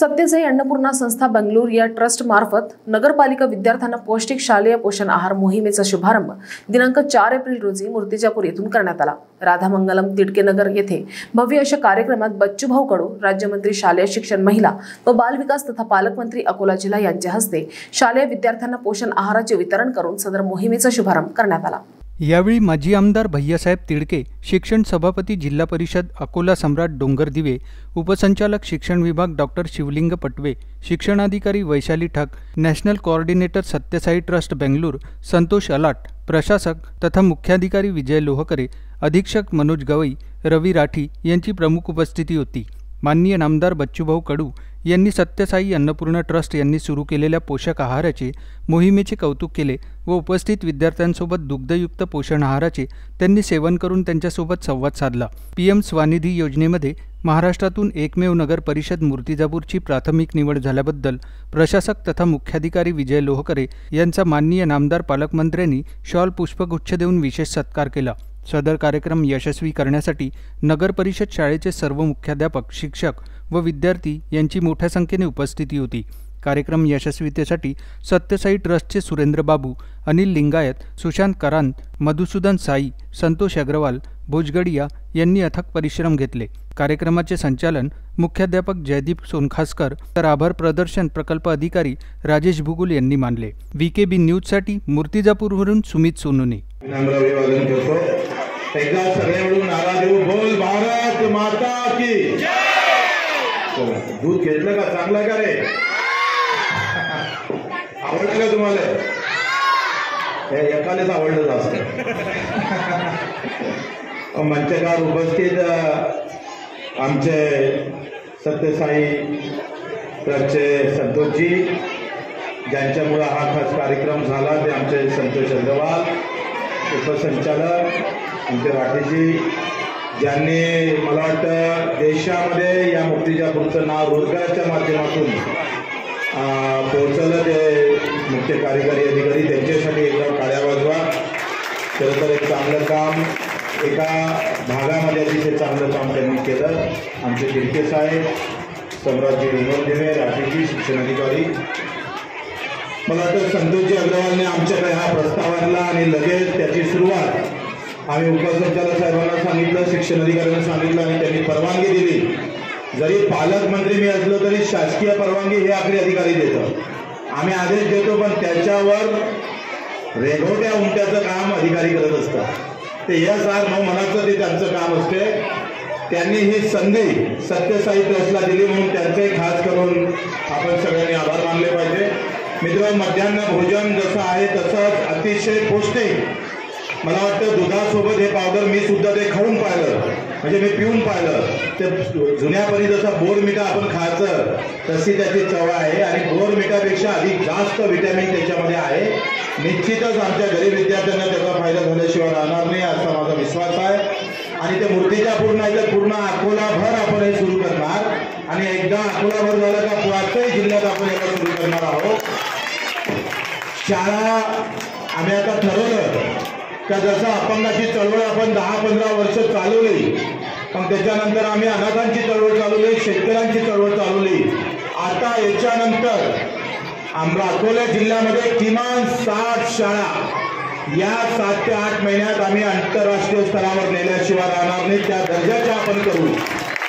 सत्यसाई अन्नपूर्णा संस्था बंगलोर या ट्रस्ट मार्फत नगरपालिका विद्यार्थ्यांना पौष्टिक शालेय पोषण आहार मोहिमेचा शुभारंभ दिनांक चार एप्रिल रोजी मूर्तिजापूर येथून करण्यात आला. राधामंगलम तिडकेनगर येथे भव्य अशा कार्यक्रमात बच्चूभाऊ कडू राज्यमंत्री शालेय शिक्षण महिला व बालविकास तथा पालकमंत्री अकोला जिल्हा यांच्या हस्ते शालेय विद्यार्थ्यांना पोषण आहाराचे वितरण करून सदर मोहिमेचा शुभारंभ करण्यात आला. यावेळी माजी आमदार भैयासाहेब तिडके शिक्षण सभापती जिल्हा परिषद अकोला सम्राट डोंगर दिवे उपसंचालक शिक्षण विभाग डॉक्टर शिवलिंग पटवे शिक्षणाधिकारी Vaishali Thak national coordinator Satyasai trust Bangalore Santosh Alat प्रशासक तथा मुख्याधिकारी विजय लोहकरे अधीक्षक मनोज गवई रवी राठी यांची प्रमुख उपस्थिती होती. माननीय नामदार बच्चूभाऊ कडू यांनी सत्यसाई अन्नपूर्णा ट्रस्ट यांनी सुरू केलेल्या पोषक आहाराचे मोहिमेचे कौतुक केले व उपस्थित विद्यार्थ्यांसोबत दुग्धयुक्त पोषण आहाराचे त्यांनी सेवन करून त्यांच्यासोबत संवाद साधला. पी एम स्वानिधी योजनेमध्ये महाराष्ट्रातून एकमेव नगर परिषद मूर्तिजापूरची प्राथमिक निवड झाल्याबद्दल प्रशासक तथा मुख्याधिकारी विजय लोहकरे यांचा माननीय नामदार पालकमंत्र्यांनी शॉल पुष्पगुच्छ देऊन विशेष सत्कार केला. सदर कार्यक्रम यशस्वी करण्यासाठी नगर परिषद शाळेचे सर्व मुख्याध्यापक शिक्षक व विद्यार्थी यांची मोठ्या संख्येने उपस्थिती होती. कार्यक्रम यशस्वीतेसाठी सत्यसाई ट्रस्टचे सुरेंद्र बाबू अनिल लिंगायत सुशांत करांत मधुसूदन साई संतोष अग्रवाल भोजगडिया यांनी अथक परिश्रम घेतले. कार्यक्रमाचे संचालन मुख्याध्यापक जयदीप सोनखासकर तर आभार प्रदर्शन प्रकल्प अधिकारी राजेश भुगुल यांनी मानले. व्ही के बी न्यूजसाठी मूर्तिजापूरवरून सुमित सोनुने. दूध का? चांगलं का रे? आवडलं का तुम्हाला? हे एकालेच आवडलं जास्त. मंचकार उपस्थित आमचे सत्यसाई ट्रस्टचे संतोषजी ज्यांच्यामुळं हा खास कार्यक्रम झाला ते आमचे संतोष अग्रवाल उपसंचालक आमचे राठेजी ज्यांनी मला वाटतं देशामध्ये या मुक्तीजापूरचं नाव रोजगाराच्या माध्यमातून पोहोचवलं ते मुख्य कार्यकारी अधिकारी. त्यांच्यासाठी एकदा काळ्या वाजवा. खरं तर एक चांगलं काम एका भागामध्ये अतिशय चांगलं काम त्यांनी केलं. आमचे तिरके साहेब सम्राटजी डोंगरदेवे शिक्षण शिक्षणाधिकारी मला वाटतं संतोषजी अग्रवालने आमच्याकडे हा प्रस्ताव आणला आणि लगेच त्याची सुरुवात आम्ही उपसंचालक साहेबांना सांगितलं शिक्षण अधिकाऱ्यांना सांगितलं आणि त्यांनी परवानगी दिली. जरी पालकमंत्री मी असलो तरी शासकीय परवानगी हे आपले अधिकारी देतात. आम्ही आदेश देतो पण त्याच्यावर रेघोट्या उमट्याचं काम अधिकारी करत असतात. ते एस आर नऊ म्हणायचं ते त्यांचं काम असते. त्यांनी ही संधी सत्यसाई ट्रस्टला दिली म्हणून त्यांचे खास करून आपण सगळ्यांनी आभार मानले पाहिजे. मित्र मध्यान्ह भोजन जसं आहे तसंच अतिशय पौष्टिक मला वाटतं दुधासोबत हे पावडर मी सुद्धा ते खाऊन पाहिलं. म्हणजे मी पिऊन पाहिलं. ते जुन्यापणी जसं बोरमिठा आपण खायचं तशी त्याची चव आहे आणि बोरमिठापेक्षा अधिक जास्त विटॅमिन त्याच्यामध्ये आहे. निश्चितच आमच्या गरीब विद्यार्थ्यांना त्याचा फायदा झाल्याशिवाय राहणार नाही असा माझा विश्वास आहे. आणि ते मूर्तीच्या पूर्ण आहे पूर्ण अकोलाभर आपण हे सुरू करणार. आणि एकदा अकोलाभर झालं का पाचही जिल्ह्यात आपण याला सुरू करणार आहोत. शाळा आम्ही आता ठरवलं. का जसं अपंगाची चळवळ आपण दहा पंधरा वर्ष चालवली पण त्याच्यानंतर आम्ही अनाथांची चळवळ चालवली शेतकऱ्यांची चळवळ चालवली. आता याच्यानंतर आमरा अकोला जिल्ह्यामध्ये किमान साठ शाळा या सात ते आठ महिन्यात आम्ही आंतरराष्ट्रीय स्तरावर नेल्याशिवाय राहणार नाही. त्या दर्जाच्या आपण करू.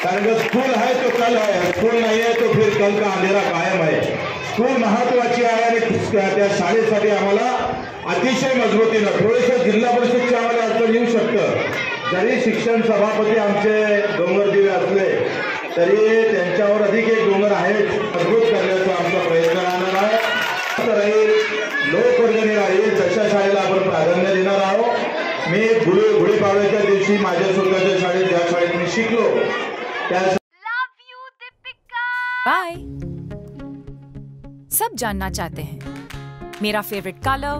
कारण का स्कूल आहे तो कल आहे. स्कूल नाही आहे तो फिर कल का अंधेरा कायम आहे. स्कूल महत्वाची आहे आणि त्या शाळेसाठी आम्हाला अतिशय मजबूतीनं थोडेसे जिल्हा परिषदचे आम्हाला अडचण येऊ शकतं. जरी शिक्षण सभापती आमचे डोंगरदिवे असले तरी त्यांच्यावर अधिक एक डोंगर आहे मजबूत करण्याचा आमचा प्रयत्न राहणार आहे. राहील लोकवर्गणी राहील तशा शाळेला आपण प्राधान्य देणार आहोत मी गुढी गुढीपाडव्याच्या दिवशी माझ्या स्वतःच्या शाळेत ज्या शाळेत मी शिकलो त्या लव यू दीपिका बाय सब जानना चाहते हैं। मेरा फेवरेट कलर